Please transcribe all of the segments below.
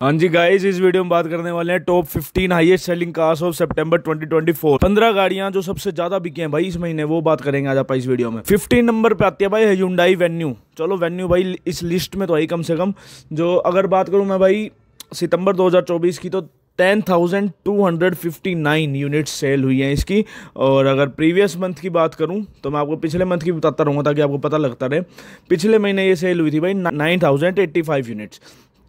हाँ जी गाइस इस वीडियो में बात करने वाले हैं top 15 highest selling cars of September 2024 पंद्रह गाड़ियाँ जो सबसे ज़्यादा बिकी हैं भाई इस महीने, वो बात करेंगे आज आप इस वीडियो में। 15 नंबर पे आती है भाई ह्यूंडाई वेन्यू चलो वेन्यू भाई, इस लिस्ट में तो आई कम से कम। जो अगर बात करूँ मैं भाई, सितंबर 2024 की तो ten thousand two hundred fifty nine units sale हुई हैं इसकी। और अगर प्रीवियस मंथ की बात करूँ तो मैं आपको पिछले मंथ की बताता रहूँगा ताकि आपको पता लगता रहे। पिछले महीने ये सेल हुई थी भाई nine thousand eighty five units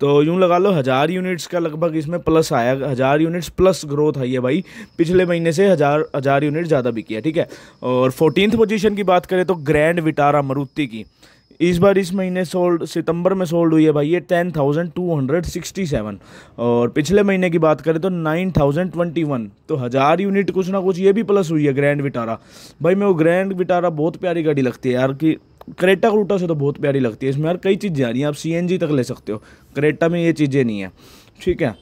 तो यूँ लगा लो हज़ार यूनिट्स का लगभग इसमें प्लस आया। हज़ार यूनिट्स प्लस ग्रोथ आई है भाई। पिछले महीने से हज़ार हज़ार यूनिट ज़्यादा बिकी है, ठीक है? और फोर्टीन पोजीशन की बात करें तो ग्रैंड विटारा मरुति की। इस बार इस महीने सोल्ड सितंबर में सोल्ड हुई है भाई ये ten thousand two hundred sixty seven और पिछले महीने की बात करें तो नाइन थाउज़ेंड ट्वेंटी वन तो हज़ार यूनिट कुछ ना कुछ ये भी प्लस हुई है ग्रैंड विटारा भाई मेरे वो ग्रैंड विटारा बहुत प्यारी गाड़ी लगती है यार कि क्रेटा क्रूटा से तो बहुत प्यारी लगती है। इसमें यार कई चीज़ें आ रही हैं, आप CNG तक ले सकते हो। करेटा में ये चीज़ें नहीं है। ठीक है?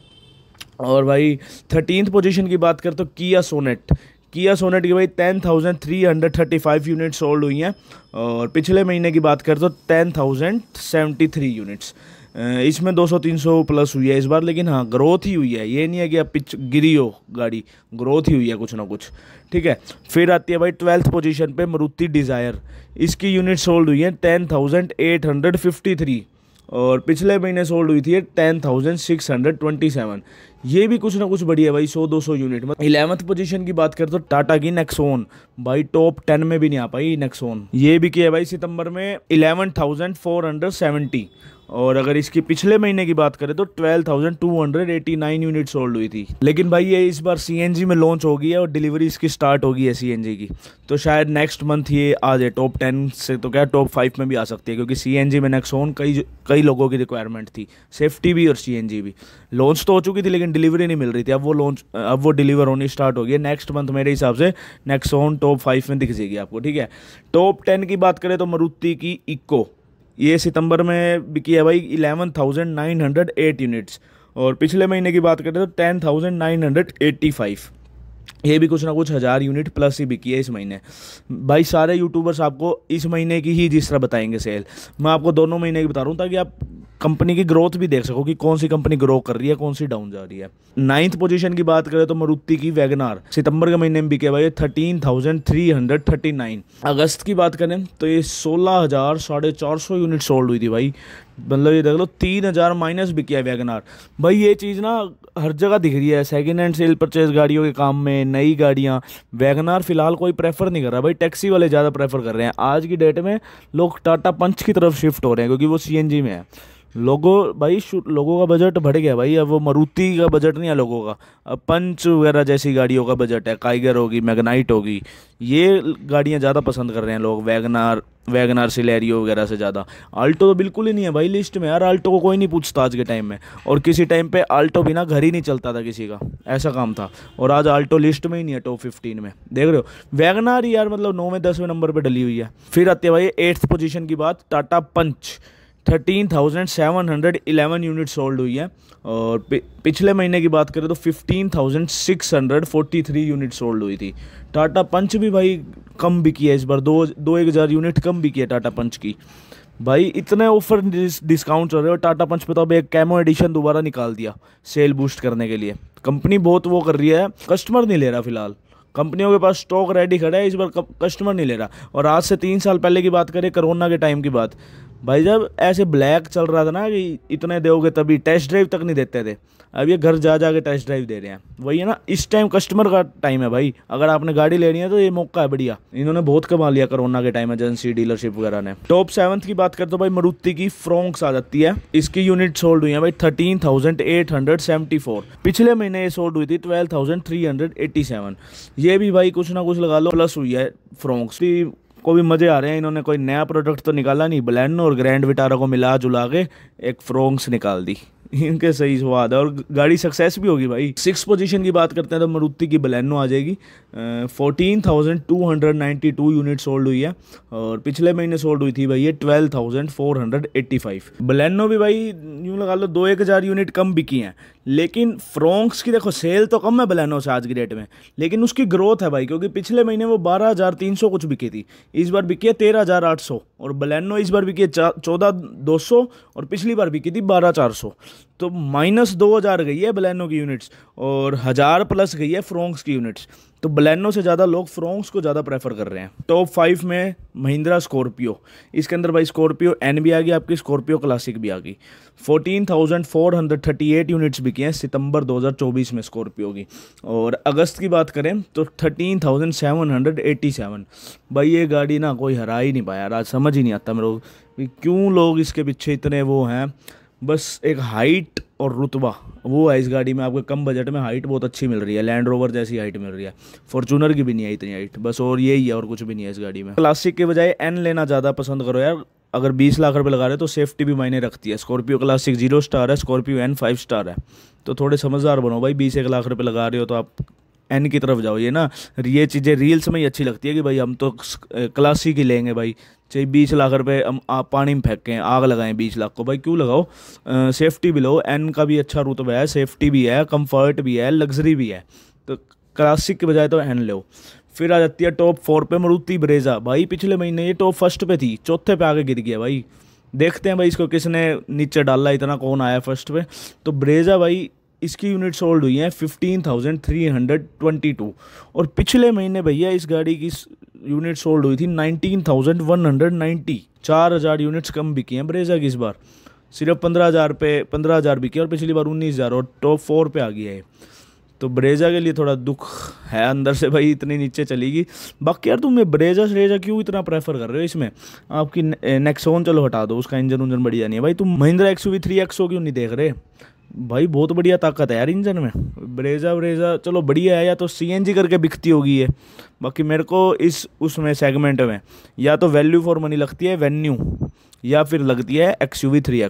और भाई थर्टीनथ पोजीशन की बात करें तो किया सोनेट किया सोनेट की भाई ten thousand three hundred thirty five units sold हुई हैं। और पिछले महीने की बात करें तो ten thousand seventy three units इसमें 200-300 प्लस हुई है इस बार, लेकिन हाँ ग्रोथ ही हुई है। ये नहीं है कि अब पिच गिरी हो गाड़ी ग्रोथ ही हुई है कुछ ना कुछ। ठीक है? फिर आती है भाई ट्वेल्थ पोजीशन पे मरुति डिज़ायर इसकी यूनिट सोल्ड हुई है ten thousand eight hundred fifty three और पिछले महीने सोल्ड हुई थी ten thousand six hundred twenty seven ये भी कुछ ना कुछ बढ़िया भाई, सौ, दो सौ यूनिट में इलेवंथ पोजीशन की बात करें तो टाटा की नेक्सोन भाई टॉप टेन में भी नहीं आ पाई नेक्सोन ये भी किया भाई सितंबर में eleven thousand four hundred seventy और अगर इसकी पिछले महीने की बात करें तो twelve thousand two hundred eighty nine unit sold हुई थी। लेकिन भाई ये इस बार सीएनजी में लॉन्च हो गई है और डिलीवरी इसकी स्टार्ट होगी है सी की। तो शायद नेक्स्ट मंथ ये आ जाए। टॉप टेन से तो क्या टॉप फाइव में भी आ सकती है, क्योंकि सीएनजी में नेक्सोन कई कई लोगों की रिक्वायरमेंट थी। सेफ्टी भी और सीएनजी भी। लॉन्च तो हो चुकी थी, लेकिन डिलीवरी नहीं मिल रही थी। अब वो लॉन्च अब वो डिलीवर होनी स्टार्ट होगी नेक्स्ट मंथ मेरे हिसाब से नेक्सोन टॉप फाइव में दिख जाएगी आपको, ठीक है? टॉप टेन की बात करें तो मरुति की इको ये सितंबर में बिकी है भाई eleven thousand nine hundred eight units और पिछले महीने की बात करें तो ten thousand nine hundred eighty five ये भी कुछ ना कुछ हज़ार यूनिट प्लस ही बिकी है इस महीने। भाई, सारे यूट्यूबर्स आपको इस महीने की ही जिस तरह बताएँगे सेल मैं आपको दोनों महीने की बता रहा हूँ ताकि आप कंपनी की ग्रोथ भी देख सको कि कौन सी कंपनी ग्रो कर रही है, कौन सी डाउन जा रही है। नाइन्थ पोजीशन की बात करें तो मरुति की वैगनार सितंबर के महीने में बिके भाई thirteen thousand three hundred thirty nine अगस्त की बात करें तो ये सोलह हज़ार साढ़े चार सौ यूनिट सोल्ड हुई थी भाई। मतलब ये देख लो, तीन हज़ार माइनस भी किया वैगन आर भाई ये चीज़ ना हर जगह दिख रही है। सेकेंड हैंड सेल परचेज गाड़ियों के काम में, नई गाड़ियाँ। वैगनार फ़िलहाल कोई प्रेफर नहीं कर रहा। भाई टैक्सी वाले ज़्यादा प्रेफर कर रहे हैं। आज की डेट में लोग टाटा पंच की तरफ़ शिफ्ट हो रहे हैं, क्योंकि वो सीएनजी में है। लोगों, भाई लोगों का बजट बढ़ गया भाई, अब वो मरुति का बजट नहीं है लोगों का। अब पंच वगैरह जैसी गाड़ियों का बजट है काइगर होगी मैगनाइट होगी, ये गाड़ियाँ ज़्यादा पसंद कर रहे हैं लोग वैगनार वैगनार सिलेरियो वगैरह से ज़्यादा। आल्टो तो बिल्कुल ही नहीं है भाई लिस्ट में यार आल्टो को कोई नहीं पूछता आज के टाइम में। और किसी टाइम पे आल्टो बिना घर ही नहीं चलता था किसी का, ऐसा काम था। और आज आल्टो लिस्ट में ही नहीं है टॉप फिफ्टीन में। देख रहे हो वैगनार यार मतलब नौवें दसवें नंबर पर डली हुई है। फिर आती है भाई एट्थ पोजिशन की बात Tata Punch thirteen thousand seven hundred eleven unit sold हुई है। और पिछले महीने की बात करें तो fifteen thousand six hundred forty three unit sold हुई थी। टाटा पंच भी भाई कम बिकी है इस बार, दो दो एक हज़ार यूनिट कम बिकी है टाटा पंच की। भाई इतने ऑफ़र डिस्काउंट चल रहे हो टाटा पंच पे तो अब एक कैमो एडिशन दोबारा निकाल दिया सेल बूस्ट करने के लिए। कंपनी बहुत वो कर रही है कस्टमर नहीं ले रहा फ़िलहाल। कंपनियों के पास स्टॉक रेडी खड़ा है, इस बार कस्टमर नहीं ले रहा। और आज से तीन साल पहले की बात करें, कोरोना के टाइम की बात भाई जब ऐसे ब्लैक चल रहा था ना कि इतने दोगे तभी टेस्ट ड्राइव तक नहीं देते थे। अब ये घर जा जा के टेस्ट ड्राइव दे रहे हैं। वही है ना, इस टाइम कस्टमर का टाइम है भाई। अगर आपने गाड़ी लेनी है तो ये मौका है, बढ़िया। इन्होंने बहुत कमा लिया कोरोना के टाइम एजेंसी डीलरशिप वगैरह ने। टॉप सेवंथ की बात करते तो भाई मरुति की फ्रोंक्स आ जाती है। इसकी यूनिट सोल्ड हुई है भाई thirteen thousand eight hundred seventy four पिछले महीने ये सोल्ड हुई थी twelve thousand three hundred eighty seven ये भी भाई कुछ ना कुछ लगा लो प्लस हुई है फ्रोंक्स को भी मज़े आ रहे हैं। इन्होंने कोई नया प्रोडक्ट तो निकाला नहीं। ब्लैंड और ग्रैंड विटारा को मिला जुला के एक फ्रोंग्स निकाल दी। इनके सही स्वाद है। और गाड़ी सक्सेस भी होगी भाई। सिक्स पोजीशन की बात करते हैं तो मरुति की बलैनो आ जाएगी। Fourteen thousand two hundred ninety two unit sold हुई है। और पिछले महीने सोल्ड हुई थी भाई ये twelve thousand four hundred eighty five Baleno भी भाई, यूँ लगा लो दो एक हज़ार यूनिट कम बिकी हैं। लेकिन फ्रोंक्स की देखो सेल तो कम है बलैनो से आज की डेट में। लेकिन उसकी ग्रोथ है भाई, क्योंकि पिछले महीने वो बारह हज़ार तीन सौ कुछ बिकी थी। इस बार बिकी है तेरह हज़ार आठ सौ। और बलैनो इस बार बिकी है चौदह दो सौ। और पिछली बार बिकी थी बारह चार सौ। तो माइनस दो हज़ार गई है बलैनो की यूनिट्स, और हज़ार प्लस गई है फ्रोंक्स की यूनिट्स। तो बलैनो से ज़्यादा लोग फ्रोंक्स को ज़्यादा प्रेफर कर रहे हैं। टॉप फाइव में महिंद्रा स्कॉर्पियो। इसके अंदर भाई स्कॉर्पियो एन भी आ गई आपकी स्कॉर्पियो क्लासिक भी आ गई। Fourteen thousand four hundred thirty eight units बिकी हैं सितंबर 2024 में स्कॉर्पियो की। और अगस्त की बात करें तो thirteen thousand seven hundred eighty seven भाई ये गाड़ी ना कोई हरा ही नहीं पाया आज समझ ही नहीं आता मेरे को क्यों लोग इसके पीछे इतने वो हैं। बस एक हाइट और रुतबा, वो है इस गाड़ी में, आपको कम बजट में हाइट बहुत अच्छी मिल रही है लैंड रोवर जैसी हाइट मिल रही है। फॉर्चूनर की भी नहीं है इतनी हाइट बस और यही है और कुछ भी नहीं है इस गाड़ी में। क्लासिक के बजाय एन लेना ज़्यादा पसंद करो यार, अगर 20 लाख रुपए लगा रहे तो सेफ्टी भी मायने रखती है। स्कॉर्पियो क्लासिक ज़ीरो स्टार है स्कॉर्पियो एन फाइव स्टार है। तो थोड़े समझदार बनो भाई, बीस एक लाख रुपये लगा रहे हो तो आप एन की तरफ़ जाओ ये ना ये चीज़ें रील्स में ही अच्छी लगती है कि भाई हम तो क्लासिक ही लेंगे भाई। चाहे बीस लाख रुपए हम आप पानी में फेंकें आग लगाएँ बीस लाख को। भाई क्यों लगाओ? आ, सेफ्टी भी लो एन का भी अच्छा रुतबा है सेफ्टी भी है कंफर्ट भी है लग्जरी भी है। तो क्लासिक के बजाय तो एन लो। फिर आ जाती है टॉप फोर पे मरुति ब्रेजा भाई पिछले महीने ये टॉप फ़र्स्ट पे थी चौथे पे आगे गिर गया भाई। देखते हैं भाई इसको किसने नीचे डाला इतना कौन आया फ़र्स्ट पे? तो ब्रेजा भाई इसकी यूनिट सोल्ड हुई हैं fifteen thousand three hundred twenty two और पिछले महीने भैया इस गाड़ी की यूनिट सोल्ड हुई थी nineteen thousand one hundred ninety चार हज़ार यूनिट्स कम बिकी हैं ब्रेजा की इस बार। सिर्फ़ पंद्रह हज़ार पे पंद्रह हज़ार बिकी और पिछली बार उन्नीस हज़ार और टॉप फोर पे आ गया है। तो ब्रेजा के लिए थोड़ा दुख है अंदर से भाई, इतनी नीचे चलेगी। बाकी यार तुम ब्रेजा श्रेजा क्यों इतना प्रेफर कर रहे हो इसमें? आपकी नेक्सोन चलो हटा दो, उसका इंजन उंजन बढ़िया नहीं है। भाई तुम Mahindra X V three XO क्यों नहीं देख रहे? भाई, बहुत बढ़िया ताकत है यार इंजन में। ब्रेजा ब्रेजा, चलो बढ़िया है, या तो सीएनजी करके बिकती होगी ये। बाकी मेरे को इस, उसमें सेगमेंट में, या तो वैल्यू फॉर मनी लगती है वेन्यू या फिर लगती है एक्स यू वी थ्री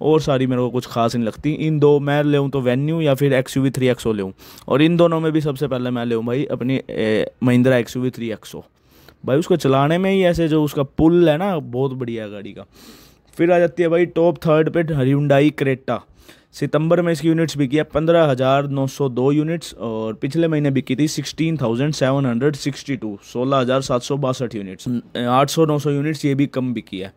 और सारी मेरे को कुछ खास नहीं लगती। इन दो मैं ले तो वेन्यू या फिर एक्स यू वी थ्री और इन दोनों में भी सबसे पहले मैं ले भाई, अपनी Mahindra X U V three भाई, उसको चलाने में ही ऐसे जो उसका पुल है ना, बहुत बढ़िया है गाड़ी का। फिर आ जाती है भाई टॉप थर्ड पे हरिंडाई क्रेटा सितंबर में इसकी यूनिट्स बिकी है पंद्रह हज़ार नौ सौ दो यूनिट्स और पिछले महीने बिकी थी sixteen thousand seven hundred sixty two, सोलह हज़ार सात सौ बासठ यूनिट्स आठ सौ नौ सौ यूनिट्स ये भी कम बिकी है।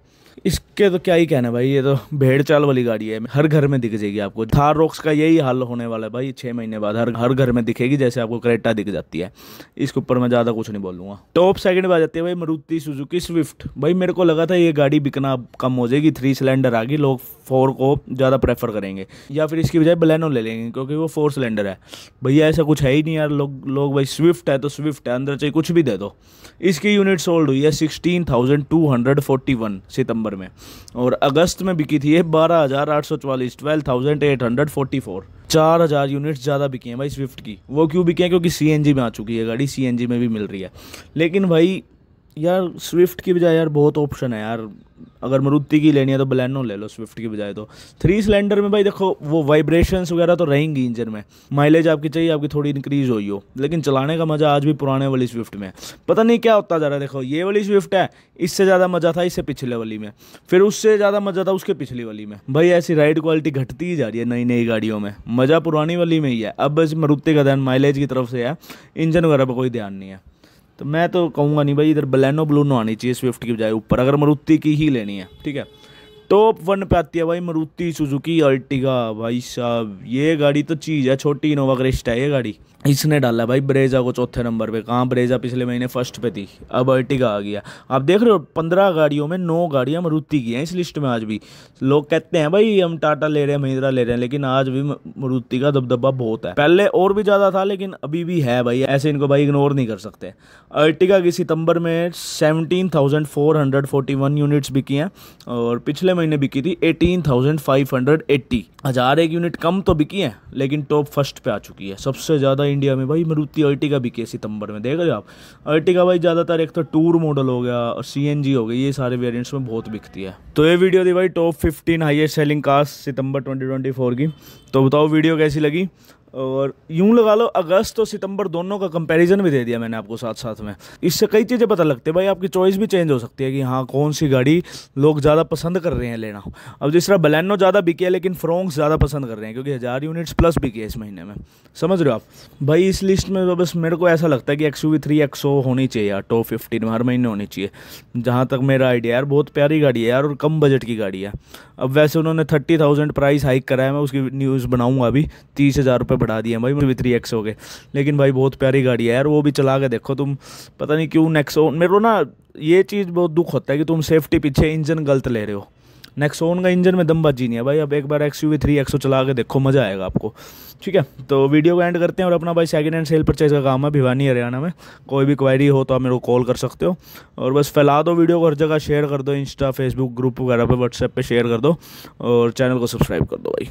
इसके तो क्या ही कहना भाई, ये तो भेड़ चाल वाली गाड़ी है। हर घर में दिख जाएगी आपको। थार रॉक्स का यही हाल होने वाला है भाई छः महीने बाद। हर हर घर में दिखेगी जैसे आपको करेटा दिख जाती है। इसके ऊपर मैं ज़्यादा कुछ नहीं बोलूँगा। टॉप सेकंड आ जाती है भाई मरुति सुजुकी स्विफ्ट भाई मेरे को लगा था ये गाड़ी बिकना कम हो जाएगी। थ्री सिलेंडर आ गई, लोग फोर को ज़्यादा प्रेफर करेंगे, या फिर इसकी बजाय बलैनो ले लेंगे, क्योंकि वो फोर सिलेंडर है। भैया, ऐसा कुछ है ही नहीं यार, लोग लोग भाई स्विफ्ट है तो स्विफ्ट है, अंदर चाहिए कुछ भी दे दो। इसकी यूनिट सोल्ड हुई है sixteen thousand two hundred forty one सितंबर में, और अगस्त में बिकी थी ये बारह हज़ार आठ सौ चवालीस twelve thousand eight hundred forty four चार हज़ार यूनिट्स ज़्यादा बिकी हैं भाई स्विफ्ट की। वो क्यों बिकी हैं? क्योंकि सीएनजी में आ चुकी है गाड़ी सीएनजी में भी मिल रही है। लेकिन भाई, यार स्विफ्ट की बजाय यार, बहुत ऑप्शन है यार। अगर मरुति की लेनी है तो बलैनो ले लो स्विफ्ट की बजाय तो। थ्री सिलेंडर में भाई देखो, वो वाइब्रेशंस वगैरह तो रहेंगी इंजन में। माइलेज आपकी चाहिए, आपकी थोड़ी इंक्रीज हुई हो। लेकिन चलाने का मज़ा आज भी पुराने वाली स्विफ्ट में पता नहीं क्या होता जा रहा है, देखो, ये वाली स्विफ्ट है, इससे ज़्यादा मज़ा था इससे पिछले वाली में। फिर उससे ज़्यादा मज़ा था उसके पिछली वाली में। भाई ऐसी राइड क्वालिटी घटती ही जा रही है नई नई गाड़ियों में। मज़ा पुरानी वाली में ही है। अब बस मरुति का ध्यान माइलेज की तरफ़ से है। इंजन वगैरह पर कोई ध्यान नहीं है। तो मैं तो कहूँगा नहीं भाई, इधर बलैनो ब्लूनो आनी चाहिए स्विफ्ट की बजाय ऊपर, अगर मारुति की ही लेनी है, ठीक है? टॉप वन पे आती है भाई मारुति सुजुकी अल्टिगा भाई साहब, ये गाड़ी तो चीज़ है, छोटी इनोवा क्रिस्ट है, ये गाड़ी। इसने डाला भाई, ब्रेजा को चौथे नंबर पे। कहाँ ब्रेजा पिछले महीने फ़र्स्ट पे थी? अब अर्टिगा आ गया। आप देख रहे हो, पंद्रह गाड़ियों में नौ गाड़ियाँ मारुति की हैं इस लिस्ट में आज भी। लोग कहते हैं, भाई, हम टाटा ले रहे हैं, महिंद्रा ले रहे हैं, लेकिन आज भी मारुति का दबदबा बहुत है। पहले और भी ज़्यादा था, लेकिन अभी भी है भाई। ऐसे इनको भाई इग्नोर नहीं कर सकते। अर्टिगा की सितंबर में seventeen thousand four hundred forty one units बिकी हैं, और पिछले महीने बिकी थी eighteen thousand five hundred eighty हज़ार एक यूनिट कम तो बिकी है, लेकिन टॉप फ़र्स्ट पे आ चुकी है। सबसे ज़्यादा इंडिया में भाई मरुति अर्टिगा बिकी है सितंबर में, देख रहे हो आप? अर्टिगा भाई ज़्यादातर एक तो टूर मॉडल हो गया और सीएनजी हो गई, ये सारे वेरियंट्स में बहुत बिकती है। तो ये वीडियो थी भाई top fifteen highest selling cars सितंबर ट्वेंटी की। तो बताओ वीडियो कैसी लगी? और यूँ लगा लो, अगस्त और सितंबर दोनों का कंपैरिजन भी दे दिया मैंने आपको साथ साथ में। इससे कई चीज़ें पता लगती है। भाई, आपकी चॉइस भी चेंज हो सकती है कि हाँ कौन सी गाड़ी लोग ज़्यादा पसंद कर रहे हैं लेना। अब जिस तरह बलैनो ज़्यादा बिकी है, लेकिन फ्रोंक्स ज़्यादा पसंद कर रहे हैं, क्योंकि हज़ार यूनिट्स प्लस बिकी है इस महीने में। समझ रहे हो आप? भाई, इस लिस्ट में बस मेरे को ऐसा लगता है कि एक्स वी थ्री एक्सो होनी चाहिए यार टॉप फिफ्टीन हर महीने होनी चाहिए। जहाँ तक मेरा आइडिया यार, बहुत प्यारी गाड़ी है यार और कम बजट की गाड़ी है। अब वैसे उन्होंने थर्टी थाउज़ेंड प्राइस हाइक कराया मैं उसकी न्यूज़ बनाऊँगा अभी, तीस हज़ार रुपये बढ़ा दिए भाई वी थ्री एक्स हो गए। लेकिन भाई, बहुत प्यारी गाड़ी है यार, वो भी चला के देखो तुम। पता नहीं क्यों नेक्सो मेरे को ना ये चीज़ बहुत दुख होता है कि तुम सेफ्टी पीछे इंजन गलत ले रहे हो। नेक्सोन का इंजन में दमबाजी नहीं है भाई, अब एक बार X U V three XO चला के देखो, मज़ा आएगा आपको। ठीक है तो वीडियो को एंड करते हैं और अपना भाई सेकंड हैंड सेल परचेज का काम है भिवानी, हरियाणा में। कोई भी क्वायरी हो तो आप मेरे को कॉल कर सकते हो। और बस फैला दो वीडियो को, हर जगह शेयर कर दो इंस्टा फेसबुक ग्रुप वगैरह पे व्हाट्सएप पर शेयर कर दो। और चैनल को सब्सक्राइब कर दो भाई।